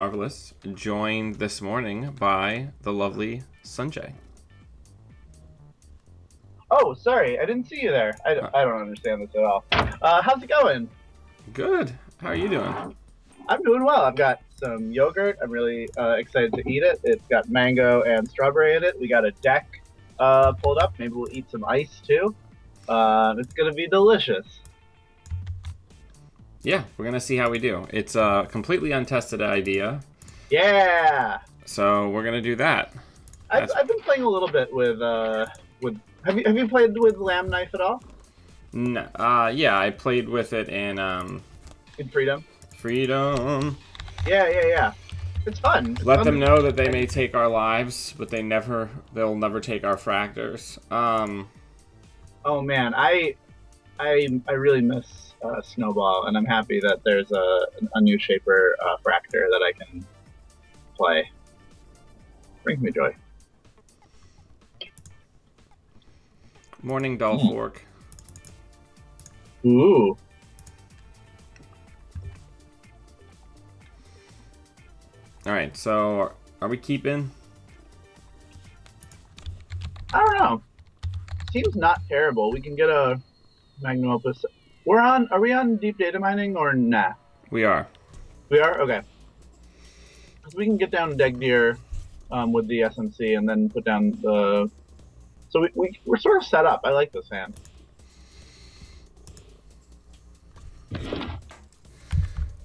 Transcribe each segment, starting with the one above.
Marvelous, joined this morning by the lovely Sanjay. Oh, sorry, I didn't see you there. I, I don't understand this at all. Uh, how's it going? Good. How are you doing? I'm doing well. I've got some yogurt. I'm really uh, excited to eat it. It's got mango and strawberry in it. We got a deck uh, pulled up. Maybe we'll eat some ice too. Uh, it's gonna be delicious. Yeah, we're gonna see how we do. It's a completely untested idea, Yeah, so we're gonna do that. I've, I've been playing a little bit with uh, with. Have you have you played with lamb knife at all N- uh, yeah, I played with it in um, in Freedom? Freedom. Yeah, yeah, yeah. It's fun. It's Let fun them know that they may take our lives, but they never, they'll never take our fractors. Um, Oh man, I I I really miss uh, Snowball, and I'm happy that there's a a new Shaper uh, Fractor that I can play. Brings me joy. morning Doll Hmm. fork. Ooh, All right, so are we keeping? I don't know. Seems not terrible. We can get a Magnum Opus. We're on. Are we on deep data mining or nah? We are. We are okay. 'Cause we can get down Dhegdheer um, with the SMC and then put down the. So we, we we're sort of set up. I like this hand.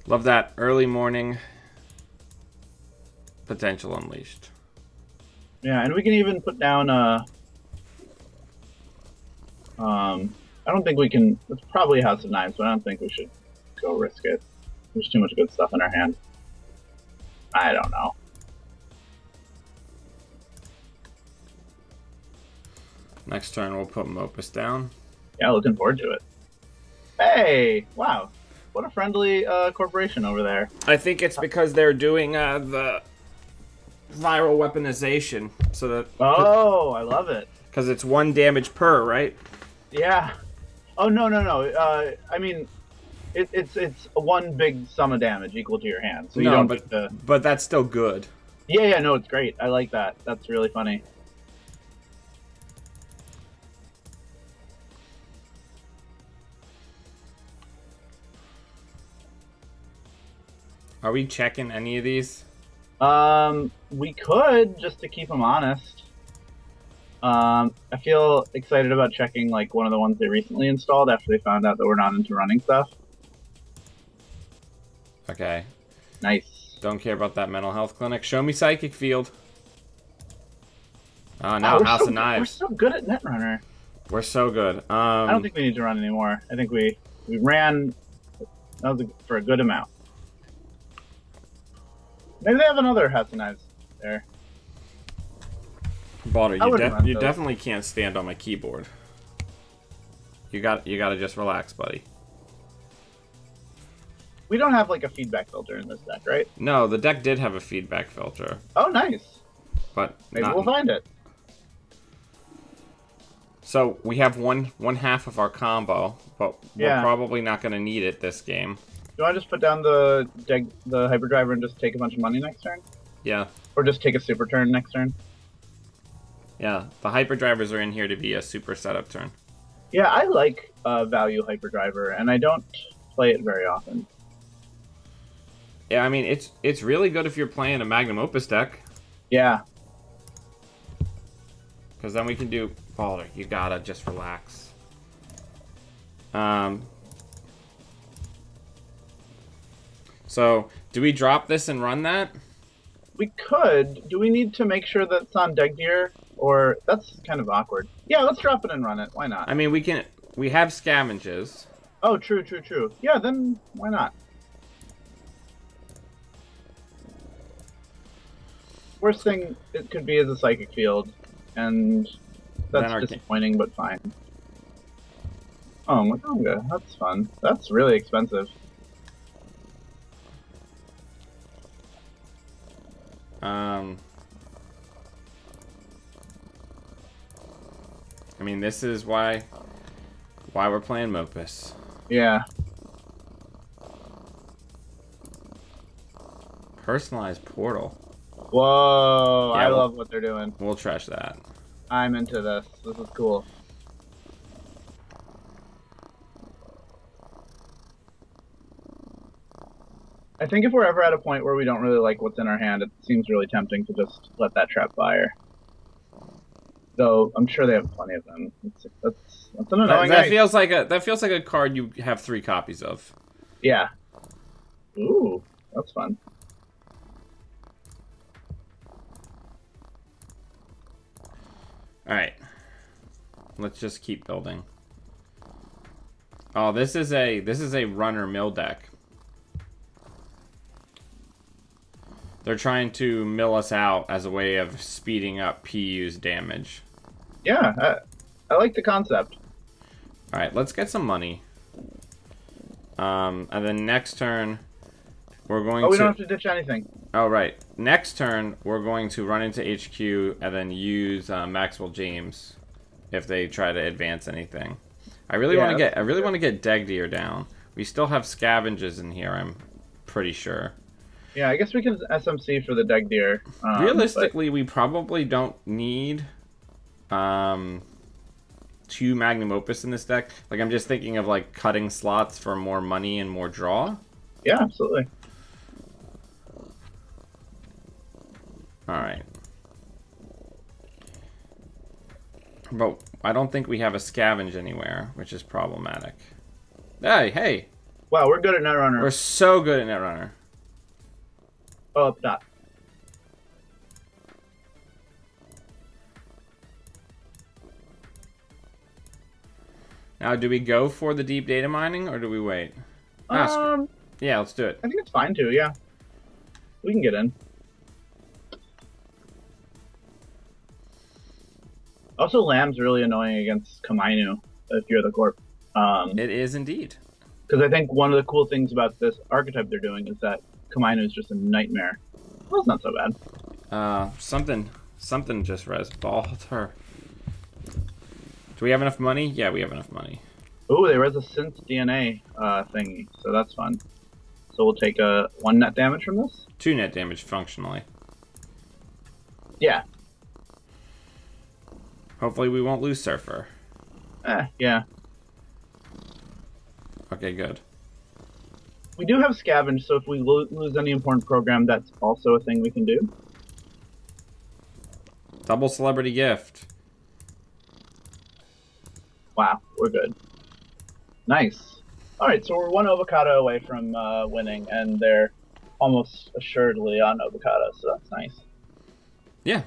Love that early morning potential unleashed. Yeah, and we can even put down a. Um, I don't think we can. It's probably House of Knives, but I don't think we should go risk it. There's too much good stuff in our hand. I don't know. Next turn, we'll put Mopus down. Yeah, looking forward to it. Hey, wow, what a friendly uh, corporation over there. I think it's because they're doing uh, the viral weaponization, so that Oh, I love it. because it's one damage per, right? Yeah. Oh no no no. Uh, I mean, it, it's it's one big sum of damage equal to your hand. So you No, don't but- to. But that's still good. Yeah yeah no, it's great. I like that. That's really funny. Are we checking any of these? Um, we could just to keep them honest. Um, I feel excited about checking like one of the ones they recently installed after they found out that we're not into running stuff. Okay. Nice. Don't care about that mental health clinic. Show me psychic field. Oh Wow, no, House so, of Knives. We're so good at Netrunner. We're so good. Um, I don't think we need to run anymore. I think we we ran that was a, for a good amount. Maybe they have another House of Knives there. Balder, you, de- you definitely can't stand on my keyboard. You got you got to just relax, buddy. We don't have like a feedback filter in this deck, right? No, the deck did have a feedback filter, Oh, nice. but Maybe we'll find it. so we have one one half of our combo, but Yeah. we're probably not going to need it this game. Do I just put down the the hyperdriver and just take a bunch of money next turn, Yeah, or just take a super turn next turn? Yeah. The hyperdrivers are in here to be a super setup turn. Yeah, I like uh, value hyperdriver, and I don't play it very often. Yeah, I mean it's it's really good if you're playing a Magnum Opus deck, Yeah, because then we can do Balder. You gotta just relax. Um. So, do we drop this and run that? we could. Do we need to make sure that's on gear, or that's kind of awkward? Yeah, let's drop it and run it. Why not? I mean, we can. We have scavenges. Oh, true, true, true. Yeah, then why not? Worst thing it could be is a psychic field, and that's disappointing, but fine. Oh, Mganga, that's fun. That's really expensive. Um. I mean, this is why why we're playing Mopus. Yeah. personalized portal. Whoa! Yeah, I well- love what they're doing. We'll trash that. I'm into this. This is cool. I think if we're ever at a point where we don't really like what's in our hand, it seems really tempting to just let that trap fire. Though I'm sure they have plenty of them. It's, that's that's an That, annoying. that feels like a that feels like a card you have three copies of. yeah. Ooh, that's fun. All right. Let's just keep building. Oh, this is a this is a runner mill deck. They're trying to mill us out as a way of speeding up PU's damage. Yeah, I, I like the concept. All right, let's get some money. Um, and then next turn, we're going Oh, we to. don't have to ditch anything. Oh right. Next turn, we're going to run into HQ and then use uh, Maxwell James if they try to advance anything. I really Yeah, want to get. I really want to get Dhegdheer down. We still have scavengers in here. I'm pretty sure. Yeah, I guess we can SMC for the Dhegdheer. Um, but- Realistically, we probably don't need um two Magnum Opus in this deck. Like I'm just thinking of like cutting slots for more money and more draw. yeah, absolutely. All right. But I don't think we have a scavenge anywhere, which is problematic. Hey, hey, Wow, we're good at Netrunner. we're so good at Netrunner. Oh, up top. Now, do we go for the deep data mining or do we wait? Um, Yeah, let's do it. I think it's fine too. Yeah, we can get in. Also, Laamb's really annoying against Komainu if you're the corp. Um, It is indeed. because I think one of the cool things about this archetype they're doing is that Komainu is just a nightmare. Well, it's not so bad. Uh, something, something just res her. Do we have enough money? Yeah, we have enough money. Ooh, they res a synth DNA uh, thingy, so that's fun. So we'll take a one net damage from this. Two net damage functionally. Yeah. Hopefully, we won't lose Surfer. Eh, yeah. Okay, good. We do have scavenge, so if we lo- lose any important program, that's also a thing we can do. Double celebrity gift. Wow, we're good. Nice. All right, so we're one avocado away from uh, winning, and they're almost assuredly on avocado, so that's nice. Yeah.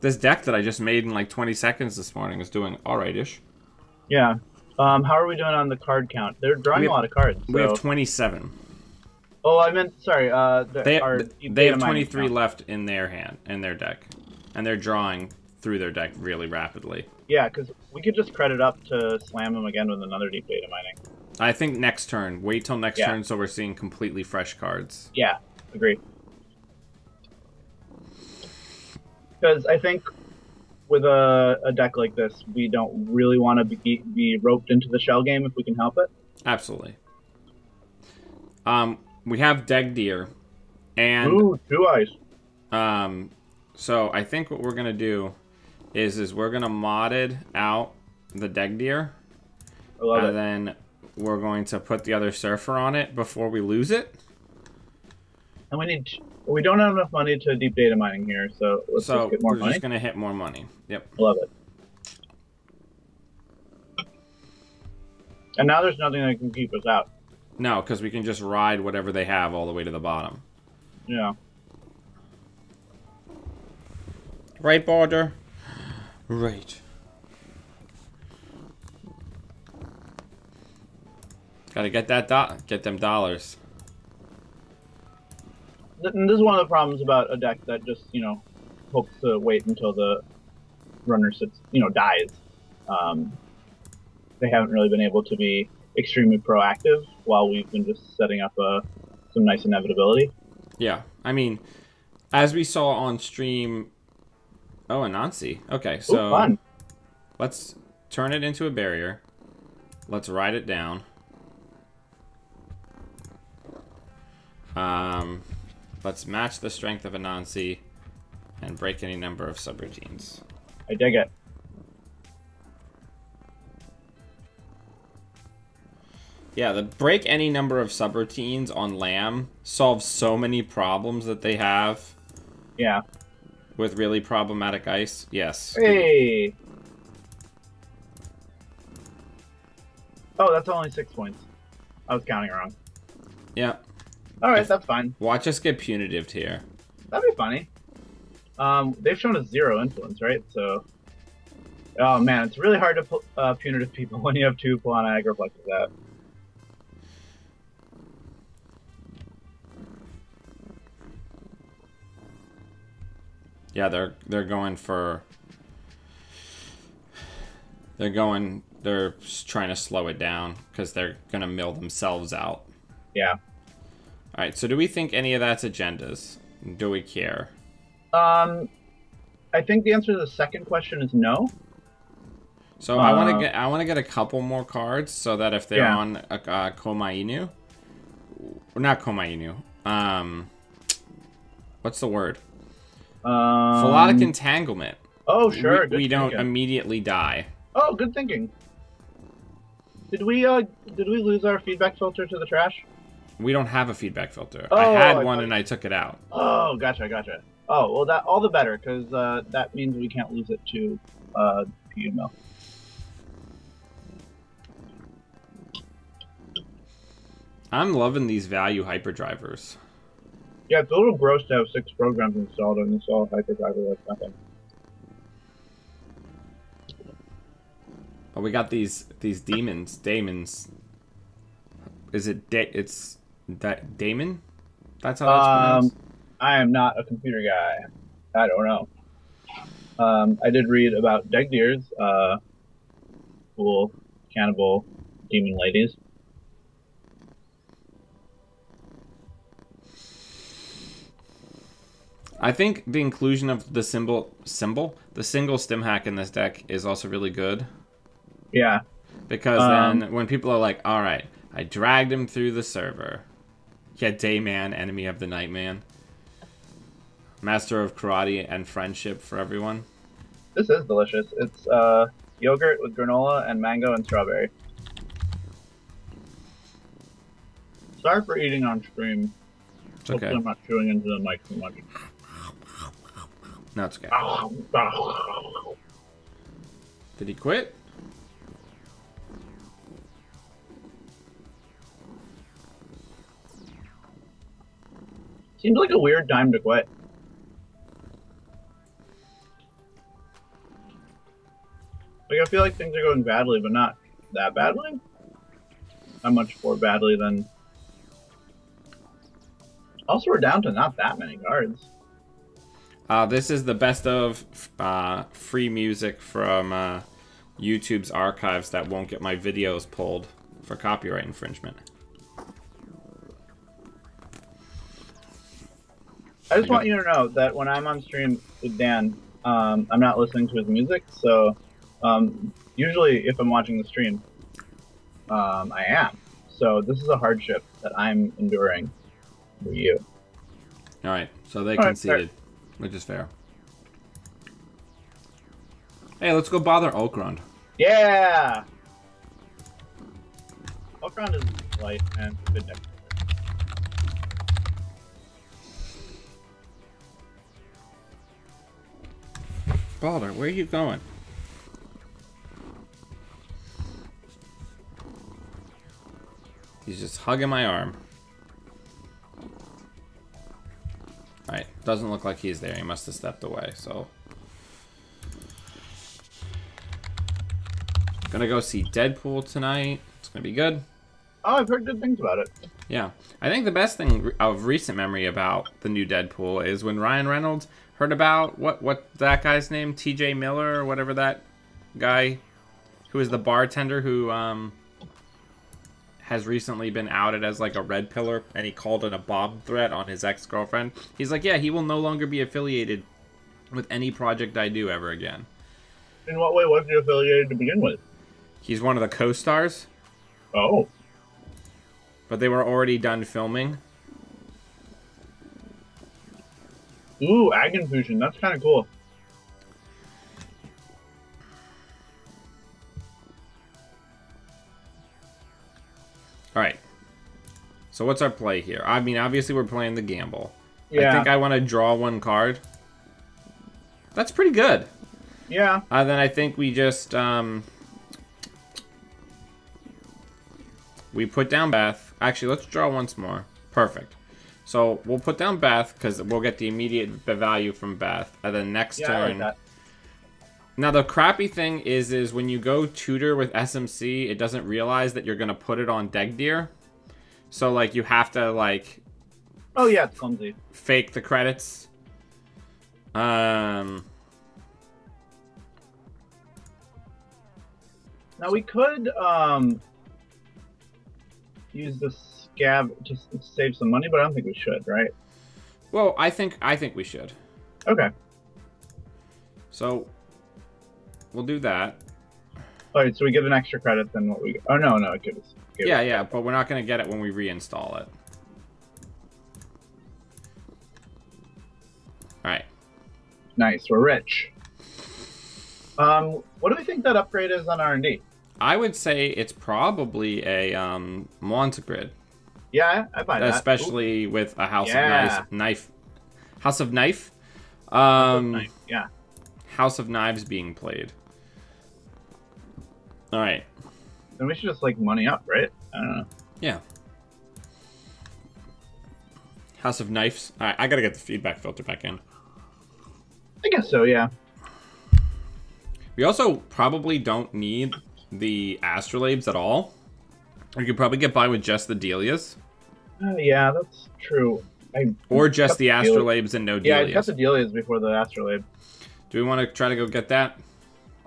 This deck that I just made in like 20 seconds this morning is doing alright-ish. Yeah. Um, how are we doing on the card count? They're drawing We a lot of cards. We have 27. Oh, I meant sorry. Uh, the, They, our they have 23 count. left in their hand, in their deck. And they're drawing through their deck really rapidly. Yeah, because we could just credit up to slam them again with another deep data mining. I think next turn. Wait till next Yeah. turn so we're seeing completely fresh cards. Yeah, agree. Because I think with a, a deck like this, we don't really want to be, be roped into the shell game if we can help it. Absolutely. Um, we have Dhegdheer. And Ooh, two eyes. Um, so I think what we're gonna do is is we're gonna modded out the Dhegdheer, I love and it. then we're going to put the other surfer on it before we lose it. And we need. We don't have enough money to deep data mining here, so let's so just get more we're money. just gonna hit more money. Yep. Love it. And now there's nothing that can keep us out. No, because we can just ride whatever they have all the way to the bottom. Yeah. Right, border. Right. Gotta get that dot. get them dollars. Th- and this is one of the problems about a deck that just you know hopes to wait until the runner sits you know dies. Um, they haven't really been able to be extremely proactive while we've been just setting up a some nice inevitability. Yeah, I mean, as we saw on stream. Oh, Anansi. Okay, Ooh, so fun. let's turn it into a barrier. Let's ride it down. Um, let's match the strength of Anansi and break any number of subroutines. I dig it. Yeah, the break any number of subroutines on Laamb solves so many problems that they have Yeah. with really problematic ice. Yes. Hey. Oh, that's only six points. I was counting wrong. Yeah. All right, that's fine. Watch us get punitive here. That'd be funny. Um, they've shown us zero influence, right? So, oh man, it's really hard to uh, punitive people when you have two Palana Agroplexes out. Yeah, they're they're going for they're going they're trying to slow it down because they're gonna mill themselves out. Yeah. All right. So do we think any of that's agendas? Do we care? Um, I think the answer to the second question is no. So I want Uh, to get I want to get a couple more cards so that if they're Yeah. on uh, uh, Komainu, or not Komainu, um, what's the word? Um, Philotic entanglement. Oh, sure. we, we don't immediately die. Oh, good thinking. Did we uh did we lose our feedback filter to the trash? We don't have a feedback filter. Oh, I had I one and I took it out. Oh, gotcha, gotcha. Oh, well, that all the better because uh, that means we can't lose it to uh, PU mill. I'm loving these value hyperdrivers. Yeah, it's a little gross to have six programs installed and install a hyperdriver like nothing. But we got these these demons, daemons. Is it da- it's that Damon? That's how that's Um, pronounced. I am not a computer guy. I don't know. Um, I did read about Dhegdheers, uh, cool cannibal demon ladies. I think the inclusion of the symbol symbol, the single stem hack in this deck is also really good Yeah, because Um, then when people are like, "All right, I dragged him through the server." Yeah, Dayman, enemy of the Nightman. Master of karate and friendship for everyone. this is delicious. It's uh, yogurt with granola and mango and strawberry. Sorry for eating on stream. It's okay. I'm not chewing into the mic too much. No, it's okay. Ah. Did he quit? Seems like a weird time to quit. Like I feel like things are going badly, but not that badly. Not much more badly than. Also, we're down to not that many cards. Uh, this is the best of uh, free music from uh, YouTube's archives that won't get my videos pulled for copyright infringement. I just want you to know that when I'm on stream with Dan, um, I'm not listening to his music. So um, usually, if I'm watching the stream, um, I am. So this is a hardship that I'm enduring for you. All right, so they All right, conceded, which is fair. Hey, let's go bother Okrond. Yeah. Okron is light and good deck. Balder, where are you going? He's just hugging my arm. Alright, doesn't look like he's there. He must have stepped away, so. Gonna go see Deadpool tonight. It's gonna be good. Oh, I've heard good things about it. Yeah. I think the best thing of recent memory about the new Deadpool is when Ryan Reynolds heard about what what that guy's name, TJ Miller or whatever that guy who is the bartender who um has recently been outed as like a red pillar and he called it a bomb threat on his ex-girlfriend. He's like, "Yeah, he will no longer be affiliated with any project I do ever again." In what way was he affiliated to begin with? He's one of the co-stars, Oh, but they were already done filming. Ooh, Ag Infusion. That's kind of cool. All right. So what's our play here? I mean, obviously we're playing the gamble. Yeah. I think I want to draw one card. That's pretty good. yeah. Uh, then I think we just um, we put down Beth. Actually, let's draw once more. Perfect. So we'll put down Beth because we'll get the immediate value from Beth. And then next Yeah, like turn. that. Now the crappy thing is, is when you go tutor with SMC, it doesn't realize that you're gonna put it on Dhegdheer. So like you have to like Oh yeah, it's clumsy. fake the credits. Um. Now we could um use the scab to save some money, but I don't think we should, right? Well, I think I think we should. Okay. So we'll do that. All right, so we get an extra credit than what we. Oh no, no, it gives. Yeah, yeah, but we're not gonna get it when we reinstall it. All right. Nice, we're rich. Um, what do we think that upgrade is on R and D? I would say it's probably a um, Mwanza grid, Yeah, I buy that. Ooh, especially with a House Yeah. of Knives, knife, House of Knife, that's um, nice. Yeah. House of Knives being played. All right. Then we should just like money up, right? I don't know. Yeah. House of Knives. All right, I gotta get the feedback filter back in. I guess so. Yeah. We also probably don't need the astrolabes at all. We could probably get by with just the Delias. Uh, yeah, that's true. I Or just the astrolabes and no Delias. yeah, I got the Delias before the Astrolabe. Do we want to try to go get that?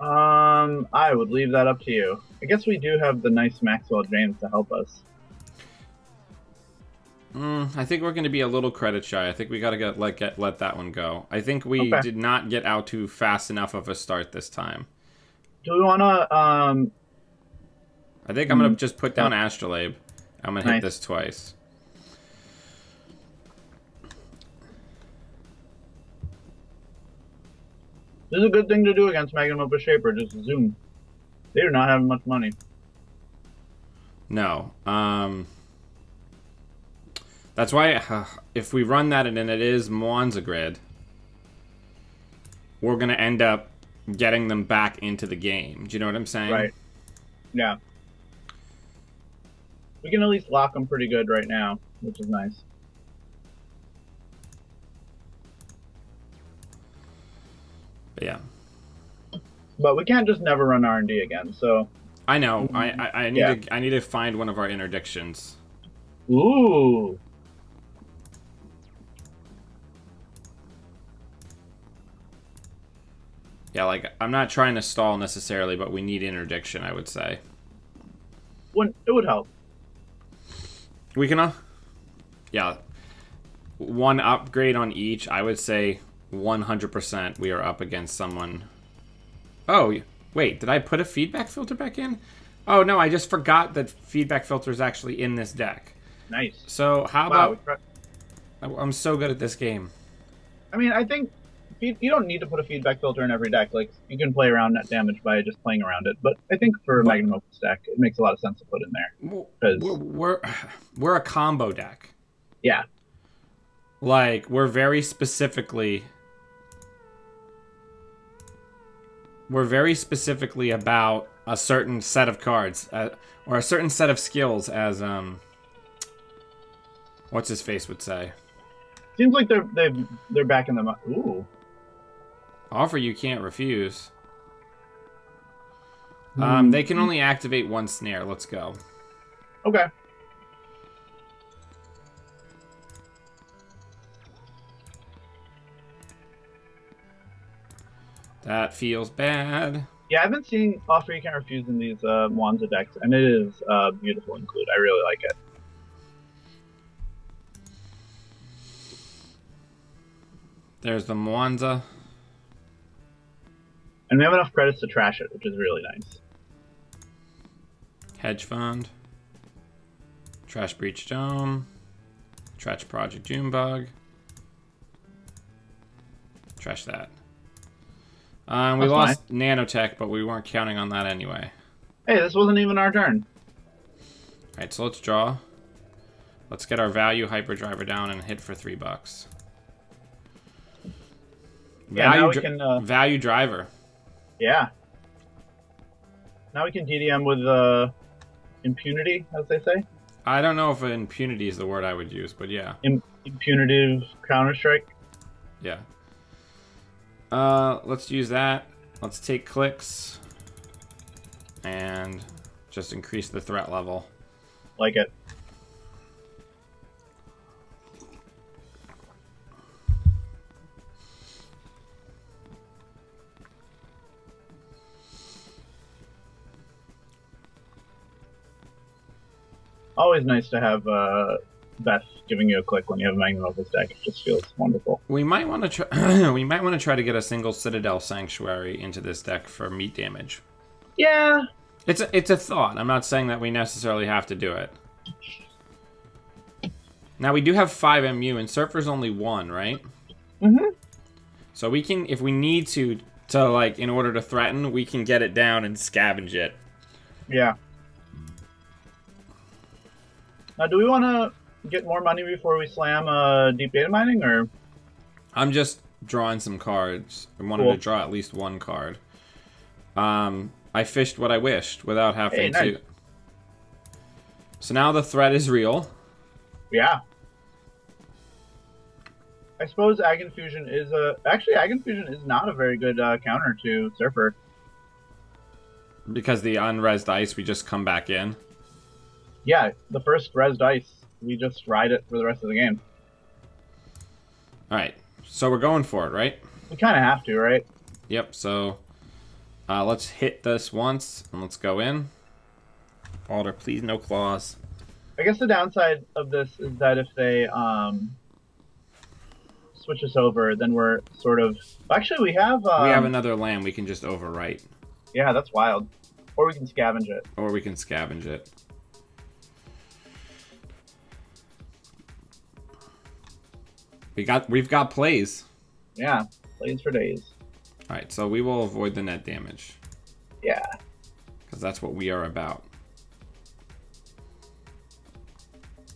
Um, I would leave that up to you. I guess we do have the nice Maxwell James to help us. Mm, I think we're going to be a little credit shy. I think we got to get let get let that one go. I think we Okay. did not get out to fast enough of a start this time. Do we want to? Um, I think I'm going Mm. to just put down astrolabe. I'm going to hit this twice. this is a good thing to do against Magnum Opus Shaper. Just zoom. They do not have much money. No. Um, that's why if we run that and then it is Mwanza grid, we're gonna end up getting them back into the game. Do you know what I'm saying? Right. Yeah. We can at least lock them pretty good right now, which is nice. Yeah. But we can't just never run R and D again. So, I know. I, I, I need Yeah. to I need to find one of our interdictions. ooh, Yeah, like I'm not trying to stall necessarily, but we need interdiction. I would say wouldn't it would help. We can. Uh, yeah, one upgrade on each. I would say 100% we are up against someone. Oh wait, did I put a feedback filter back in? Oh no, I just forgot that feedback filter is actually in this deck. Nice. So how Wow. about? I'm so good at this game. I mean, I think you you don't need to put a feedback filter in every deck. Like you can play around net damage by just playing around it. But I think for a Magnum Opus deck, it makes a lot of sense to put in there. We're, 'Cause- we're we're a combo deck. Yeah. Like we're very specifically we're very specifically about a certain set of cards uh, or a certain set of skills as um what's his face would say. Seems like they're they they're backing them up. Ooh. Offer you can't refuse. Um, they can only activate one snare. Let's go. Okay. That feels bad. Yeah, I've been seeing offer you can't refuse in these uh, Mwanza decks, and it is uh, beautiful include. I really like it. There's the Mwanza. And we have enough credits to trash it, which is really nice. Hedge Fund, Trash Breach Dome, Trash Project Junebug, Trash that. Um, we That's lost nanotech, but we weren't counting on that anyway. Hey, this wasn't even our turn. Alright, so let's draw. Let's get our value hyperdriver down and hit for three bucks. Yeah, dri- can, uh, value driver. Yeah. Now we can DDM with uh, impunity, as they say. I don't know if impunity is the word I would use, but yeah, Im- impunitive Counter Strike. yeah. Uh, let's use that. Let's take clicks and just increase the threat level. Like it. Always nice to have uh, Beth giving you a click when you have Magnum Opus deck. It just feels wonderful. We might want to try. we might want to try to get a single Citadel Sanctuary into this deck for meat damage. Yeah, It's a, it's a thought. I'm not saying that we necessarily have to do it. Now we do have five MU and Surfer's only one, right? Mhm. So we can, if we need to, to like in order to threaten, we can get it down and scavenge it. yeah. Now, do we want to get more money before we slam uh, deep data mining, or I'm just drawing some cards. I wanted Cool. to draw at least one card. Um, I fished what I wished without having Hey, nice. to. So now the threat is real. yeah? I suppose Ag Infusion is a actually Ag Infusion is not a very good uh, counter to Surfer. Because the unresed ice, we just come back in. Yeah, the first res dice, we just ride it for the rest of the game. Alright, so we're going for it, right? We kind of have to, right? Yep, so uh, let's hit this once and let's go in. Alder, please no claws. I guess the downside of this is that if they um, switch us over, then we're sort of actually we have um, we have another land we can just overwrite. yeah, that's wild. Or we can scavenge it. Or we can scavenge it. We got we've got plays. Yeah, plays for days. Alright, so we will avoid the net damage. Yeah, Because that's what we are about.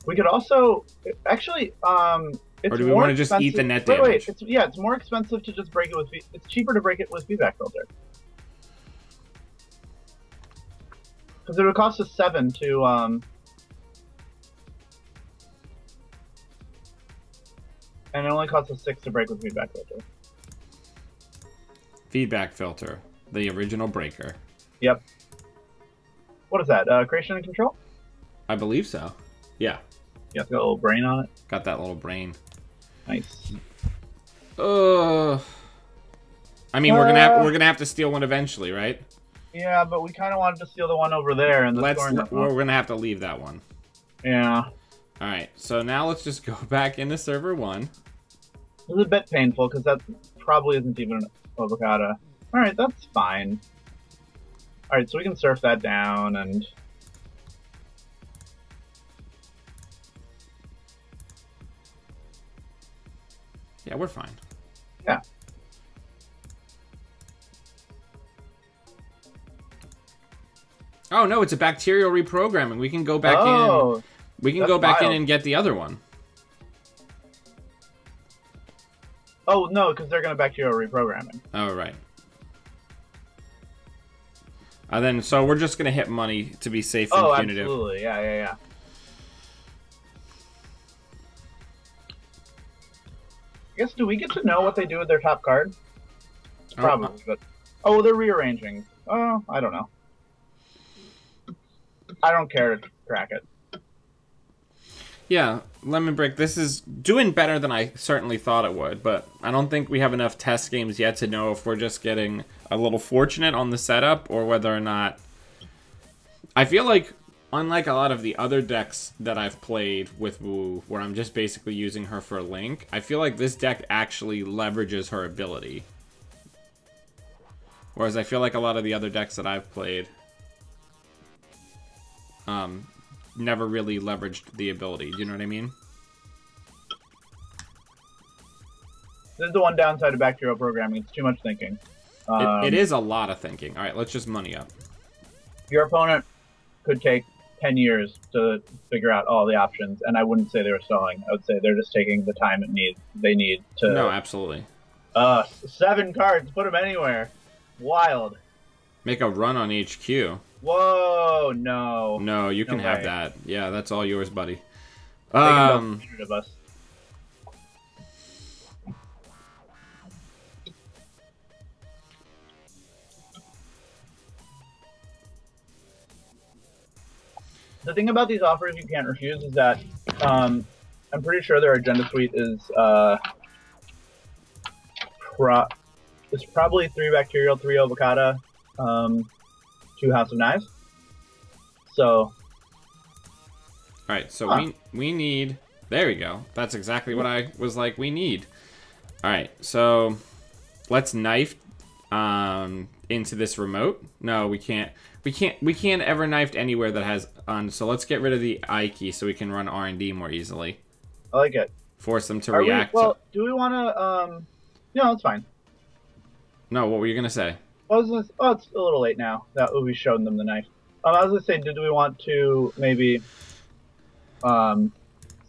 we could also actually um. It's Or do we wanna just eat the net damage? Wait, it's, yeah, it's more expensive to just break it with. It's cheaper to break it with feedback filter. Because it would cost us seven to um. And it only costs us six to break with feedback filter. Feedback filter. The original breaker. Yep. What is that? Uh, creation and control? I believe so. Yeah. Yeah, got a little brain on it. Got that little brain. Nice. Uh I mean we're gonna have Uh. we're gonna have to steal one eventually, right? Yeah, but we kind of wanted to steal the one over there, and the Let's we're gonna have to leave that one. yeah, Alright, so now let's just go back into server one. It's a bit painful because that probably isn't even an avocado. All right, that's fine. All right, so we can surf that down, and Yeah, we're fine. Yeah. Oh no, it's a bacterial reprogramming. We can go back in. oh, We can go back in and get the other one. Oh no, because they're gonna bacterial reprogramming. Oh right. And then so we're just gonna hit money to be safe and Oh, punitive. absolutely, yeah, yeah, yeah. I guess do we get to know what they do with their top card? Oh, Probably, but oh, they're rearranging. Oh, I don't know. I don't care to crack it. Yeah, Lemon Brick, this is doing better than I certainly thought it would, but I don't think we have enough test games yet to know if we're just getting a little fortunate on the setup or whether or not. I feel like, unlike a lot of the other decks that I've played with Wu, where I'm just basically using her for a link, I feel like this deck actually leverages her ability. Whereas I feel like a lot of the other decks that I've played um, never really leveraged the ability. Do you know what I mean? This is the one downside of bacterial programming. It's too much thinking. Um, it, it is a lot of thinking. All right, let's just money up. Your opponent could take 10 years to figure out all the options, and I wouldn't say they were stalling. I would say they're just taking the time it needs. they need to. No, absolutely. Uh, seven cards. Put them anywhere. Wild. Make a run on HQ. Whoa, no. No, you can no have that. Yeah, that's all yours, buddy. Um, of us. the thing about these offers you can't refuse is that um, I'm pretty sure their agenda suite is uh, pro- it's probably three bacterial, three avocado, um, two house of knives. So. All right, so huh. we we need. There we go. That's exactly what I was like. We need. All right, so let's knife um, into this remote. No, we can't. We can't. We can't ever knifed anywhere that has on. So let's get rid of the I key so we can run R and D more easily. I like it. Force them to Are react. We, well, do we want to? Um, no, it's fine. No, what were you gonna say? I was gonna, oh, it's a little late now that we showed them the knife. Um, I was gonna say, did we want to maybe um,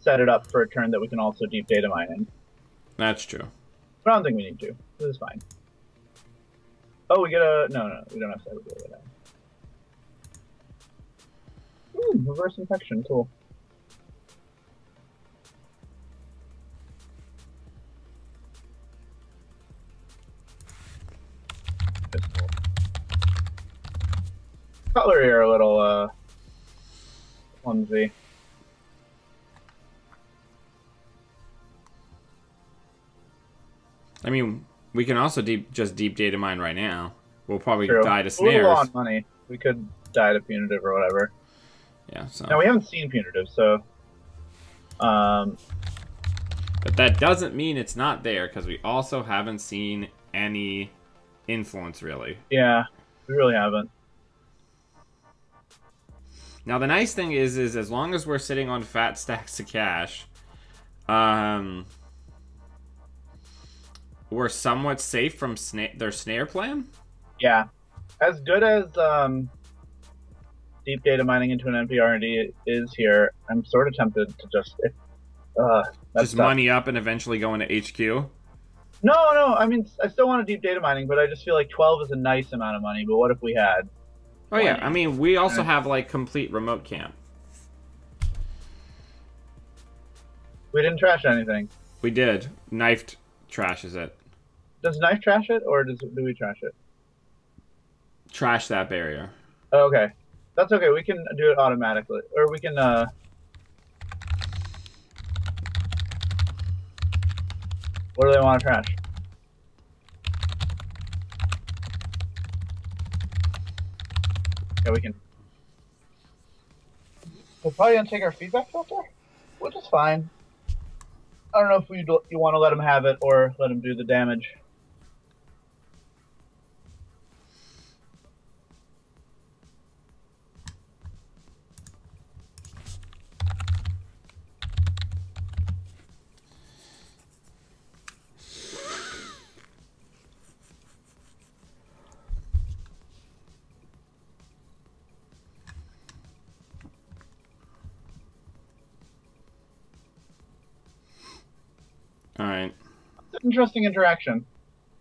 set it up for a turn that we can also deep data mine in? That's true. But I don't think we need to. This is fine. Oh, we get a no, no, we don't have to have it now. Ooh, reverse infection, cool. Cutlery are a little uh, clumsy. I mean, we can also deep just deep data mine right now. We'll probably True. die to snares. We're on money. We could die to punitive or whatever. Yeah. So. Now we haven't seen punitive, so. Um. But that doesn't mean it's not there because we also haven't seen any influence really. Yeah, we really haven't. Now the nice thing is, is as long as we're sitting on fat stacks of cash, um, we're somewhat safe from sna their snare plan. Yeah, as good as um, deep data mining into an NPR&D is here, I'm sort of tempted to just uh, just tough. money up and eventually go into HQ. No, no. I mean, I still want to deep data mining, but I just feel like 12 is a nice amount of money. But what if we had Oh yeah, I mean, we also have like complete remote camp. We didn't trash anything. We did. Knifed trashes it. Does knife trash it, or does do we trash it? Trash that barrier. Oh, okay, that's okay. We can do it automatically, or we can. uh... What do they want to trash? Yeah, we can. We're probably gonna take our feedback filter, which is fine. I don't know if we you want to let him have it or let him do the damage. Interesting interaction.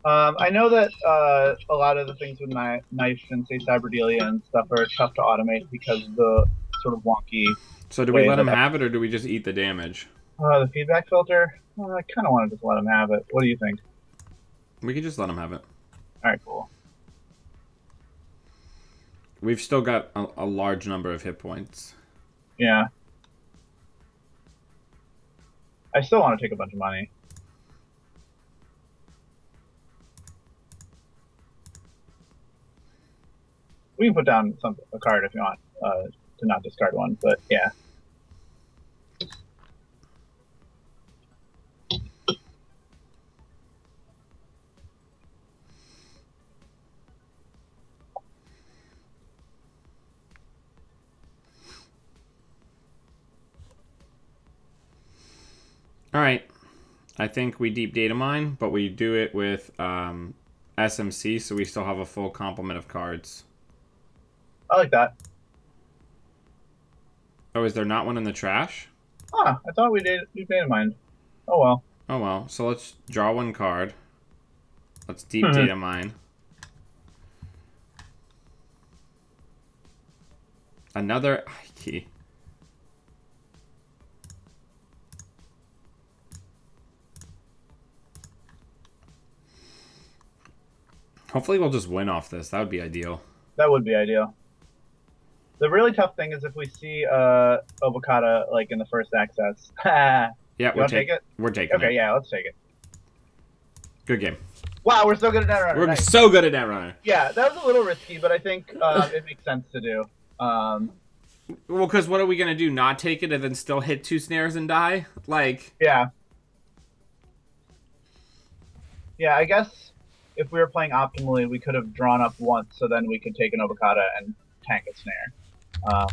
Um, I know that uh, a lot of the things with knife, knife and say Cyberdelia and stuff are tough to automate because of the sort of wonky. So do we let him have it, or do we just eat the damage? Uh, the feedback filter. Uh, I kind of want to just let him have it. What do you think? We can just let him have it. All right, cool. We've still got a, a large number of hit points. Yeah. I still want to take a bunch of money. We can put down some a card if you want uh, to not discard one, but yeah. All right. I think we deep data mine, but we do it with um, SMC, so we still have a full complement of cards. I like that. Oh, is there not one in the trash? Ah, I thought we did we made a mind. Oh well. Oh well, so let's draw one card. Let's deep Mhm. data mine. Another key. Hopefully we'll just win off this. That would be ideal. That would be ideal. The really tough thing is if we see uh Obokata like in the first access. you Yeah, we're, want take, it? we're taking Okay, it. Okay, yeah, let's take it. Good game. Wow, we're so good at Netrunner. We're Nice. so good at Netrunner. Yeah, that was a little risky, but I think uh, it makes sense to do. Um, Well, because what are we gonna do? Not take it and then still hit two snares and die? Like, yeah. Yeah, I guess if we were playing optimally, we could have drawn up once, so then we could take an Obokata and tank a snare. Um,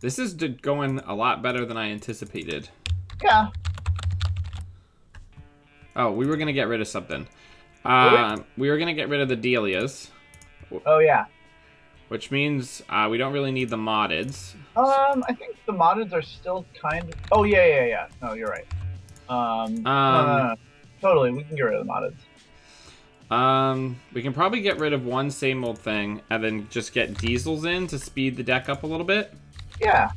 this is going a lot better than I anticipated. yeah, Oh, we were gonna get rid of something. Uh, we were gonna get rid of the Delias, oh yeah. which means uh, we don't really need the moddeds. Um, I think the moddeds are still kind of. Oh yeah, yeah, yeah. No, you're right. Um, no, no. totally, we can get rid of the moddeds. Um, we can probably get rid of one same old thing and then just get diesels in to speed the deck up a little bit. Yeah.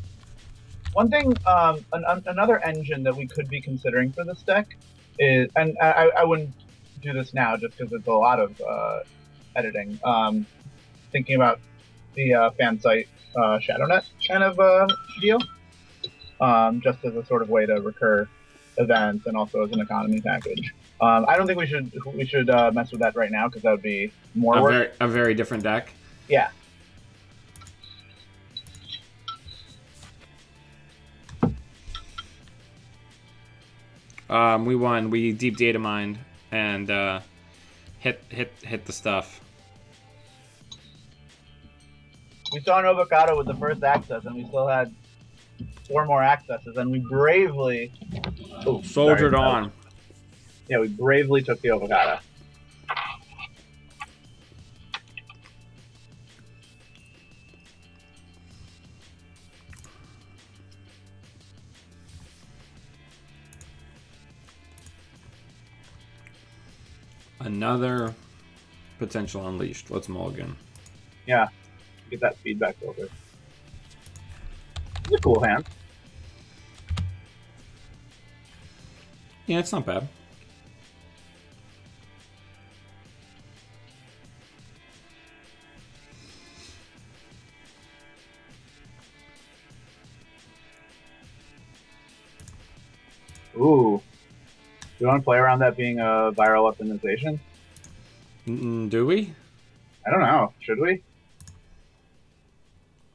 One thing, um, an, an, another engine that we could be considering for this deck is, and I, I wouldn't do this now just because it's a lot of uh, editing. Um, thinking about the uh, fan site uh, ShadowNet kind of uh, deal, um, just as a sort of way to recur events and also as an economy package. Um, I don't think we should we should uh, mess with that right now because that would be more A work. very, a very different deck. Yeah. Um, we won. We deep data mined and uh, hit hit hit the stuff. we saw an avocado with the first access, and we still had four more accesses, and we bravely oh, Soldiered sorry. on. Yeah, we bravely took the avocado. Another potential unleashed. Let's mulligan. Yeah, get that feedback over. It's a cool hand. Yeah, it's not bad. Ooh, do you want to play around that being a viral weaponization? Mm, do we? I don't know. Should we?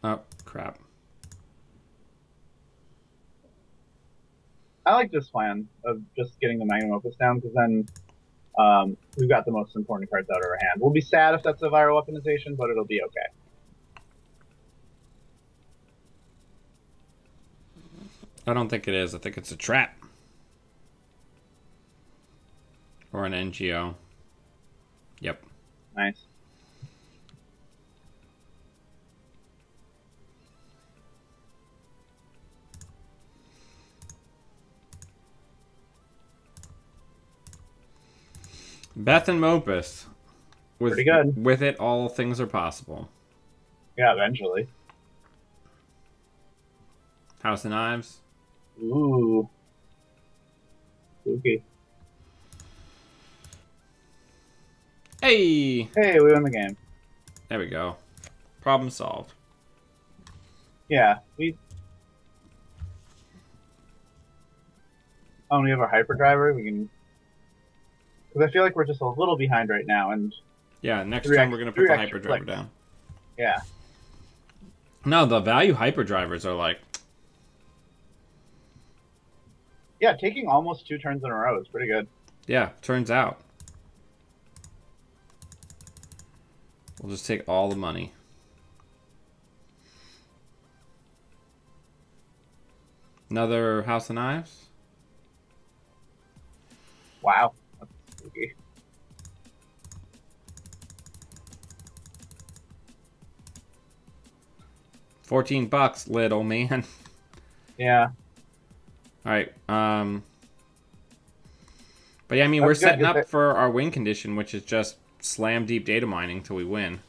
Oh crap. I like this plan of just getting the Magnum Opus down because then um, we've got the most important cards out of our hand. We'll be sad if that's a viral weaponization, but it'll be okay. I don't think it is. I think it's a trap. Or an NGO. Yep. Nice. Beth and Mopus. With, Pretty good. With it, all things are possible. Yeah, eventually. House of Knives. Ooh. Spooky. Hey! Hey, we won the game. There we go. Problem solved. Yeah, we. Oh, and we have our hyperdriver. We can. Because I feel like we're just a little behind right now, and Yeah, next time we're gonna put the hyperdriver down. yeah, No, the value hyperdrivers are like yeah, taking almost two turns in a row is pretty good. Yeah, turns out. We'll just take all the money. Another House of Knives. Wow. That's spooky. Fourteen bucks, little man. Yeah. All right. Um. But yeah, I mean, we're good, setting up that- for our win condition, which is just slam deep data mining till we win.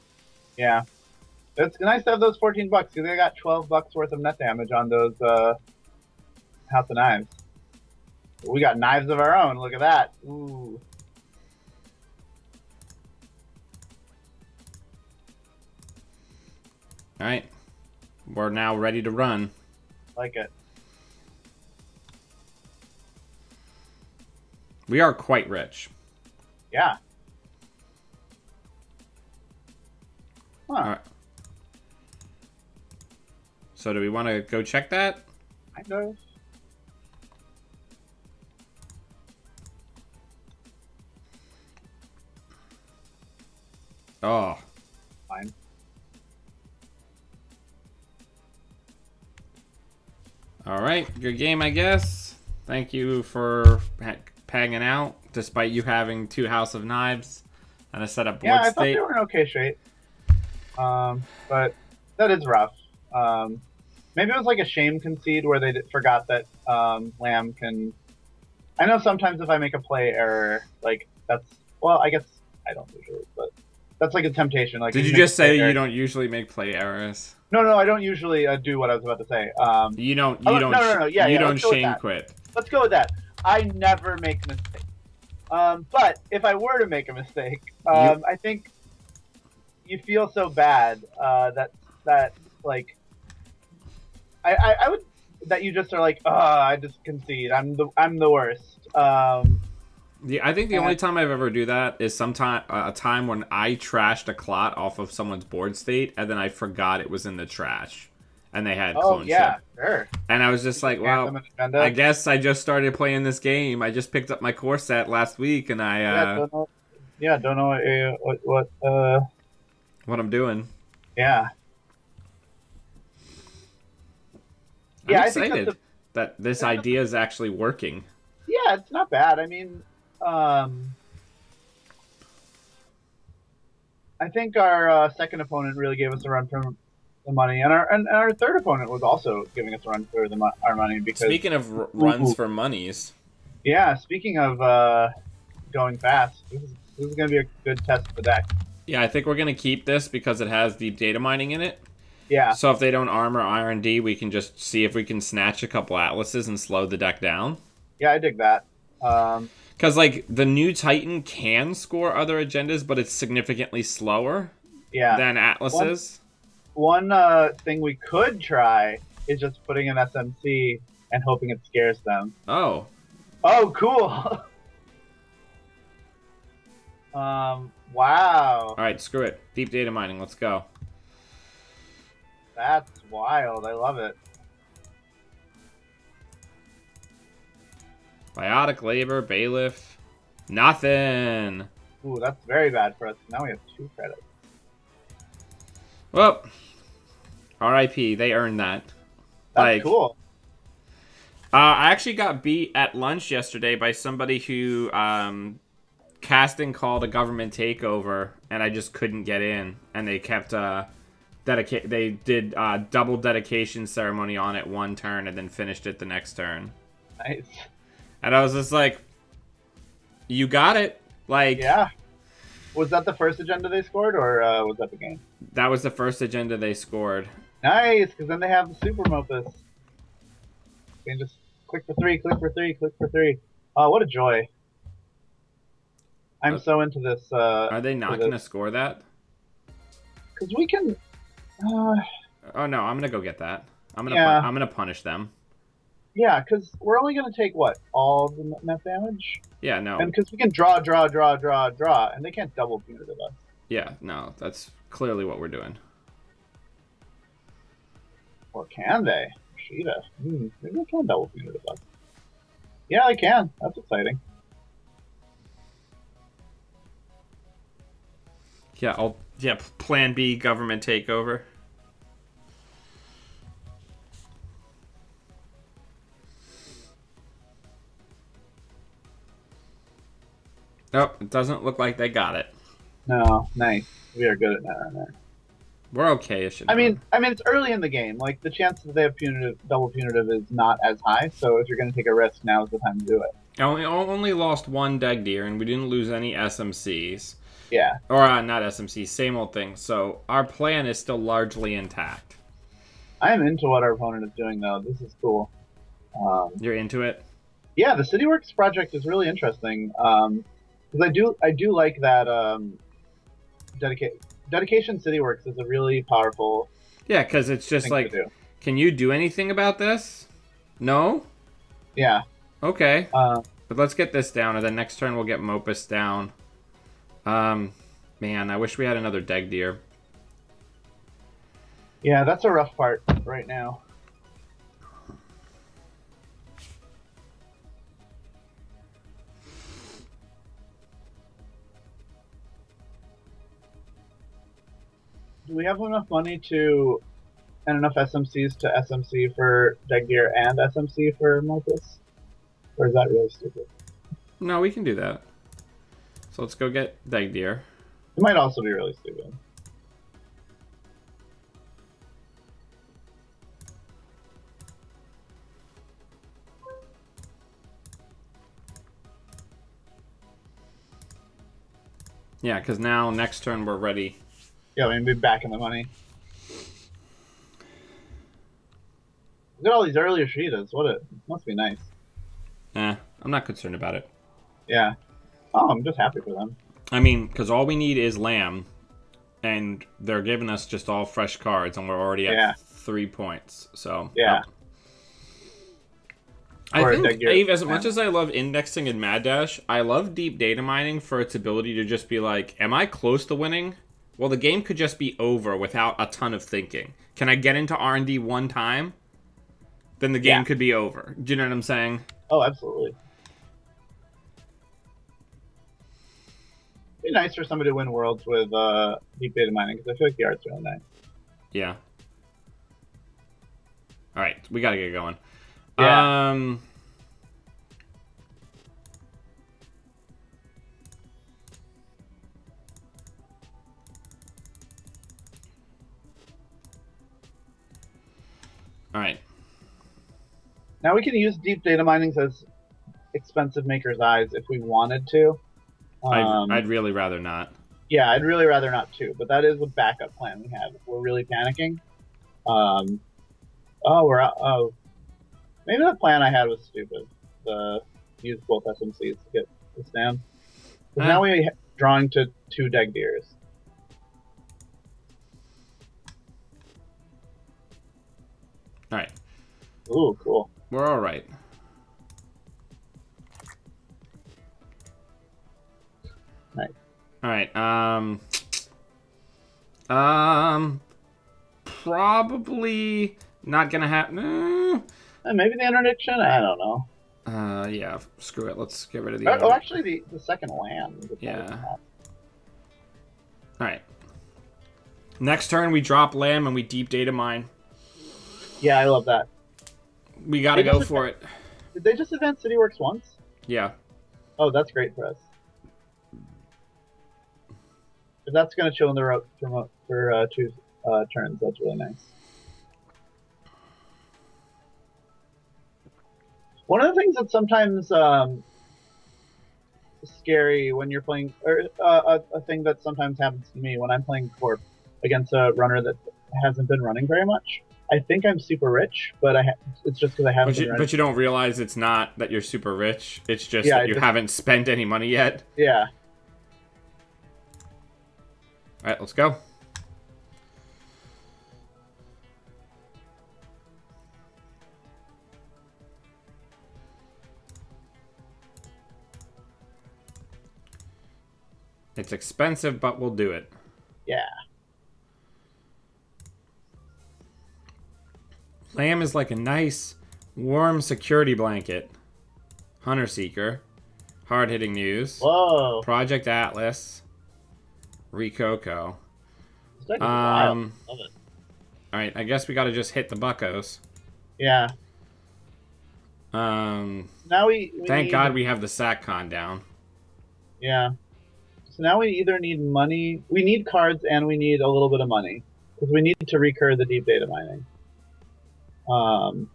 Yeah. It's nice to have those 14 bucks because I got 12 bucks worth of net damage on those uh, House of Knives. We got knives of our own. Look at that. Ooh. All right. We're now ready to run. Like it. We are quite rich. Yeah. Huh. All right. So do we want to go check that? Kind of. Oh, Fine. all right. Good game, I guess. Thank you for hanging out, despite you having two House of Knives and a set of board Yeah, I thought state. they were in okay shape. Um, but that is rough. Um, maybe it was like a shame concede where they forgot that um, Laamb can. I know sometimes if I make a play error, like that's well, I guess I don't usually, but that's like a temptation. Like Did you just say you don't usually make play errors? No, no, I don't usually uh, do what I was about to say. Um, You don't. Oh, You no, don't. no, no, no, yeah, you yeah, don't let's go with shame quit. let's go with that. I never make mistakes. Um, but if I were to make a mistake, um, I think you feel so bad uh, that that like I, I, I would that you just are like, oh, I just concede. I'm the I'm the worst. Um, Yeah, I think the only time I've ever do that is sometime uh, a time when I trashed a clot off of someone's board state, and then I forgot it was in the trash, and they had oh clone yeah, ship. sure. and I was just like, well, Anthem and agenda. I guess I just started playing this game. I just picked up my core set last week, and I yeah, uh, don't know. Yeah, don't know what what, what uh, what I'm doing. yeah. I'm Yeah, I think excited that this idea is actually working. Yeah, it's not bad. I mean, um, I think our uh, second opponent really gave us a run for the money, and our and our third opponent was also giving us a run for the our money because Speaking of r- runs Ooh. for monies, yeah. Speaking of uh, going fast, this is, this is going to be a good test for the deck. Yeah, I think we're gonna keep this because it has deep data mining in it. Yeah, So if they don't armor R and D, we can just see if we can snatch a couple atlases and slow the deck down. yeah, I dig that. Um, Because like the new Titan can score other agendas, but it's significantly slower yeah, than atlases. one uh, thing we could try is just putting an SMC and hoping it scares them. Oh, Oh, cool. um, wow. all right, screw it. Deep data mining. Let's go. That's wild. I love it. Biotic labor, bailiff, nothing. Ooh, that's very bad for us. Now we have two credits. Well, R.I.P. They earned that. That's Like- cool. Uh, I actually got beat at lunch yesterday by somebody who um, casting called a government takeover, and I just couldn't get in. And they kept uh, dedicate. They did uh, double dedication ceremony on it one turn, and then finished it the next turn. Nice. And I was just like, "You got it!" Like Yeah. Was that the first agenda they scored, or uh, was that the game? that was the first agenda they scored. Nice, because then they have the Super Mopus. You can just click for three, click for three, click for three. Oh, what a joy. I'm Uh, so into this. Uh, Are they not going to score that? Because we can. Uh, Oh no, I'm gonna go get that. I'm gonna Yeah. I'm gonna punish them. yeah, because we're only going to take, what, all the net damage? Yeah, no. And because we can draw, draw, draw, draw, draw, and they can't double punitive us. Yeah, no. That's clearly what we're doing. Or can they? Sheeta. Hmm, maybe they can double punitive us. Yeah, they can. That's exciting. Yeah, I'll yeah, plan B government takeover. Nope, it doesn't look like they got it. No, nice. We are good at that. We're okay. I mean, I mean, it's early in the game. Like the chance that they have punitive, double punitive, is not as high. So if you're going to take a risk, now is the time to do it. I only, only lost one Dhegdheer, and we didn't lose any SMCs. Yeah. Or uh, not SMC, same old thing. So our plan is still largely intact. I am into what our opponent is doing, though. This is cool. Um, You're into it? yeah, the CityWorks project is really interesting because I do I do like that um, dedicate dedication CityWorks is a really powerful Yeah, because it's just like, can you do anything about this? No? Yeah. Okay. Uh, But let's get this down, and then next turn we'll get Mopus down. Um, man, I wish we had another Dhegdheer. yeah, that's a rough part right now. Do we have enough money to and enough SMCs to SMC for Dhegdheer and SMC for Mopus? Or is that really stupid? No, we can do that. So let's go get Dhegdheer. It might also be really stupid. Yeah, because now next turn we're ready. Yeah, we mean, be back in the money. Look at all these earlier Shitas. What a must be nice. Eh, I'm not concerned about it. Yeah. Oh, I'm just happy for them. I mean, because all we need is Laamb, and they're giving us just all fresh cards, and we're already at Yeah. three points. So Yeah. I Or think as yeah. much as I love indexing in Mad Dash, I love deep data mining for its ability to just be like, "Am I close to winning?" Well, the game could just be over without a ton of thinking. Can I get into R and D one time? Then the game Yeah. could be over. Do you know what I'm saying? Oh, absolutely. Be nice for somebody to win worlds with uh, deep data mining because I feel like the art's really nice. Yeah. All right, we gotta get going. Yeah. Um. All right. Now we can use deep data mining as expensive maker's eyes if we wanted to. Um, I'd, I'd really rather not. Yeah, I'd really rather not too, but that is a backup plan we have if we're really panicking. Um, oh, we're out- oh, maybe the plan I had was stupid. The use both SMCs to get this down. 'Cause Uh. now we ha- drawing to two Dhegdheers. All right, Ooh, cool. we're all right. All right. Um. Um. Probably not gonna happen. Uh, Uh, maybe the interdiction. I don't know. Uh, yeah, screw it. Let's get rid of the. Oh, oh, actually, the, the second land. Yeah. better than that. All right. Next turn, we drop Laamb and we deep data mine. Yeah, I love that. We gotta go for it. Did they just advance CityWorks once? Yeah. Oh, that's great for us. That's going to chill in the rope for, for uh, two uh, turns, that's really nice. One of the things that's sometimes um, scary when you're playing, or uh, a, a thing that sometimes happens to me when I'm playing Corp against a runner that hasn't been running very much. I think I'm super rich, but I ha- it's just because I haven't But you, but you don't realize it's not that you're super rich. It's just Yeah, that I you just- haven't spent any money yet. yeah. All right, let's go. It's expensive, but we'll do it. Yeah. Laamb is like a nice, warm security blanket. Hunter Seeker. Hard hitting news. Whoa. Project Atlas. Ricoco. This deck is wild. Um, Love it. Alright, I guess we gotta just hit the buckos. Yeah. Um, Now we. we thank need- God we have the SACCon down. Yeah. So now we either need money, we need cards, and we need a little bit of money because we need to recur the deep data mining. Um.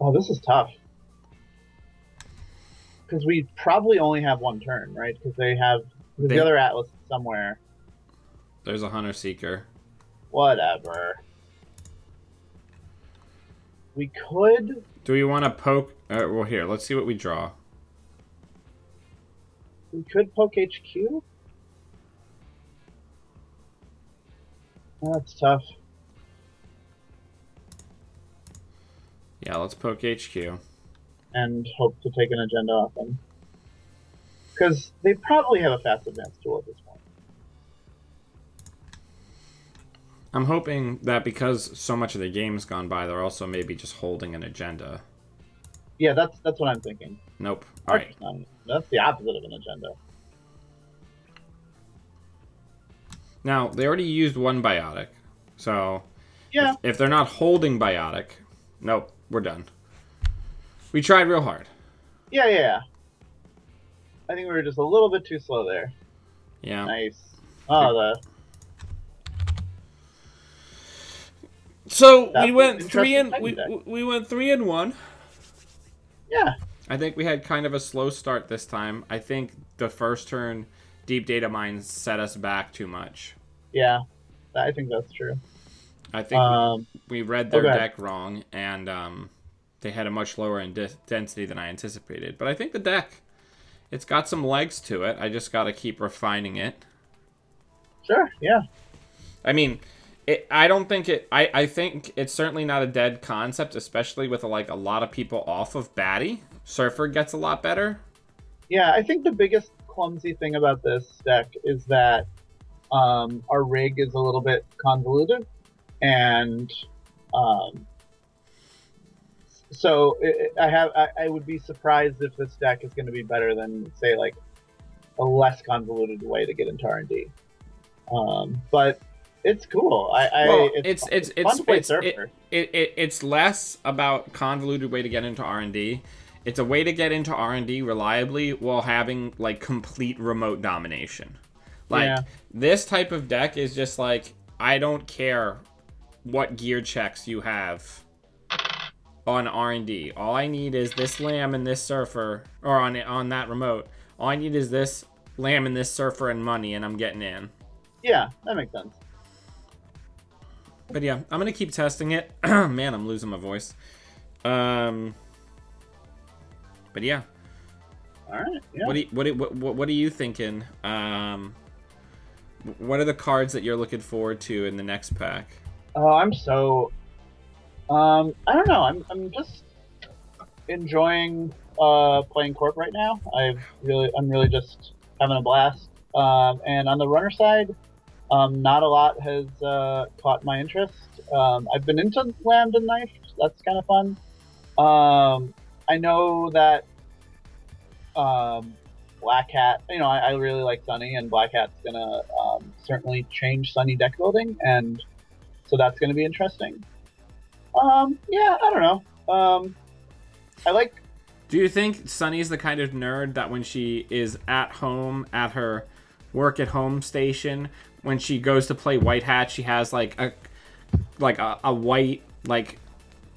Oh, this is tough. Because we probably only have one turn, right? Because they have They- the other Atlas somewhere. There's a hunter seeker. Whatever. We could. Do we want to poke? Uh, well, here. Let's see what we draw. We could poke HQ. That's tough. Yeah, let's poke HQ. and hope to take an agenda off them. Because they probably have a fast advance tool at this point. I'm hoping that because so much of the game's gone by, they're also maybe just holding an agenda. Yeah, that's that's what I'm thinking. Nope. All right. Um, That's the opposite of an agenda. Now they already used one biotic, so Yeah, if, if they're not holding biotic, nope, we're done. We tried real hard. yeah, yeah, yeah. I think we were just a little bit too slow there. Yeah. Nice. Oh, the So That we went three and we, deck. we went three and one. yeah, I think we had kind of a slow start this time. I think the first turn, deep data mines set us back too much. yeah. I think that's true. I think Um, we read their go ahead. deck wrong, and um, they had a much lower in dis- density than I anticipated. But I think the deck, it's got some legs to it. I just got to keep refining it. sure. Yeah. I mean, it, I don't think it. I, I think it's certainly not a dead concept, especially with like a lot of people off of Batty. Surfer gets a lot better. Yeah, I think the biggest clumsy thing about this deck is that um, our rig is a little bit convoluted, and um, so it, I have I, I would be surprised if this deck is going to be better than say like a less convoluted way to get into R and D. Um, but it's cool. I, I Well, it's it's it's it's it's, it, it, it, it's less about convoluted way to get into R and D. It's a way to get into R and D reliably while having like complete remote domination. Like Yeah. this type of deck is just like I don't care what gear checks you have on R and D. All I need is this Laamb and this surfer, or on on that remote. All I need is this Laamb and this surfer and money, and I'm getting in. yeah, that makes sense. But yeah, I'm gonna keep testing it. Man, I'm losing my voice. Um, but yeah, All right. Yeah. what do you, what, do- what what what are you thinking? Um, what are the cards that you're looking forward to in the next pack? Oh, I'm so. Um, I don't know. I'm I'm just enjoying uh playing Corp right now. I've really I'm really just having a blast. Um, and on the runner side, um, not a lot has uh, caught my interest. Um, I've been into Lambda Knife. That's kind of fun. Um, I know that um, Black Hat. You know, I, I really like Sunny, and Black Hat's gonna um, certainly change Sunny deck building, and so that's gonna be interesting. Um, yeah, I don't know. I like. Do you think Sunny's the kind of nerd that when she is at home at her work at home station, when she goes to play White Hat, she has like a like a, a white like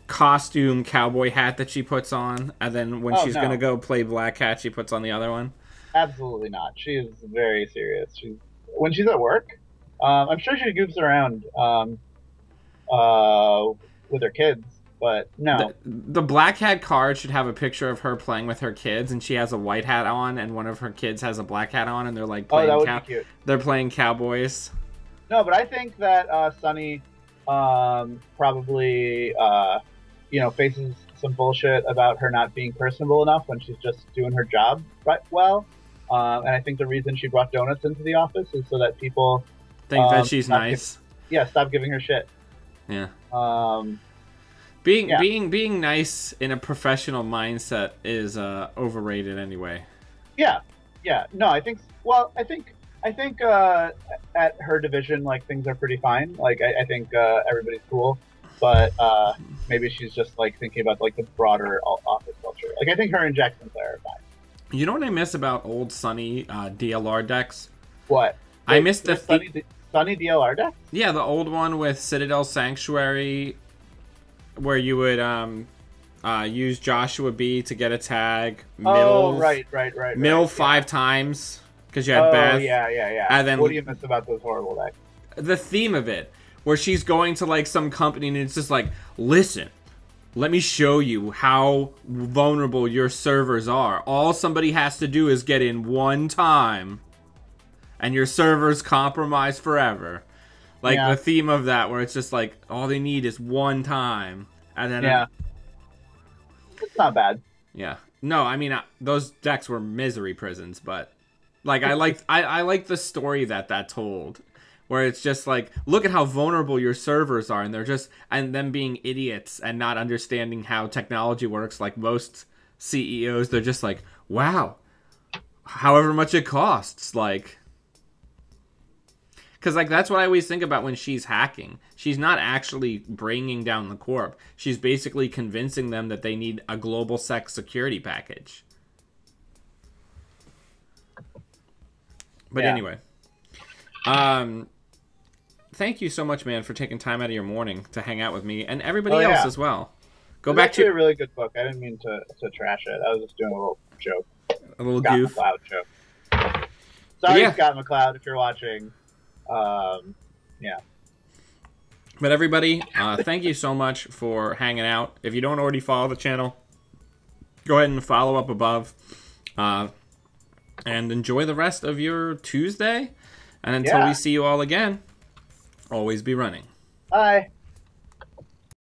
costume cowboy hat that she puts on, and then when Oh, she's no. gonna go play Black Hat, she puts on the other one. Absolutely not. She is very serious. She's when she's at work. Um, I'm sure she goofs around um, uh, with her kids, but no. The, the Black Hat card should have a picture of her playing with her kids, and she has a white hat on, and one of her kids has a black hat on, and they're like oh, playing would cow- they're playing cowboys. No, but I think that uh, Sunny um, probably, uh, you know, faces some bullshit about her not being personable enough when she's just doing her job right well. Um, and I think the reason she brought donuts into the office is so that people, Think Um, that she's nice. yeah, stop giving her shit. Yeah. Um, Being Yeah. being being nice in a professional mindset is uh, overrated anyway. Yeah, yeah. No, I think. Well, I think. I think uh, at her division, like things are pretty fine. Like I, I think uh, everybody's cool, but uh, maybe she's just like thinking about like the broader office culture. Like I think her and Jackson Clare are fine. You know what I miss about old Sunny uh, DLR decks? What? I miss the Sunny, D- Sunny DLR deck. Yeah, the old one with Citadel Sanctuary, where you would um, uh, use Joshua B to get a tag. Mill, Oh, right, right, right. Mill right. five times because you Yeah. had Oh, Beth. yeah, yeah, yeah. And then- what do you miss about those horrible decks? The theme of it, where she's going to like some company and it's just like, listen, let me show you how vulnerable your servers are. All somebody has to do is get in one time, and your server's compromised forever. Like Yeah. the theme of that, where it's just like all they need is one time, and then Yeah. It's not bad. yeah. No, I mean uh, those decks were misery prisons, but like I like I I like the story that that told, where it's just like look at how vulnerable your servers are, and they're just and them being idiots and not understanding how technology works. Like most CEOs, they're just like, wow, however much it costs, like. Because like that's what I always think about when she's hacking. She's not actually bringing down the corp. She's basically convincing them that they need a global sex security package. But Yeah. anyway, um, thank you so much, man, for taking time out of your morning to hang out with me and everybody Oh, else yeah. as well. Go back actually to a really good book. I didn't mean to, to trash it. I was just doing a little joke. a little Scott goof. McCloud joke. Sorry, Yeah. Scott McCloud, if you're watching. Um, yeah. But everybody, uh, thank you so much for hanging out. If you don't already follow the channel, go ahead and follow up above. Uh, and enjoy the rest of your Tuesday. And until Yeah. we see you all again, always be running. bye.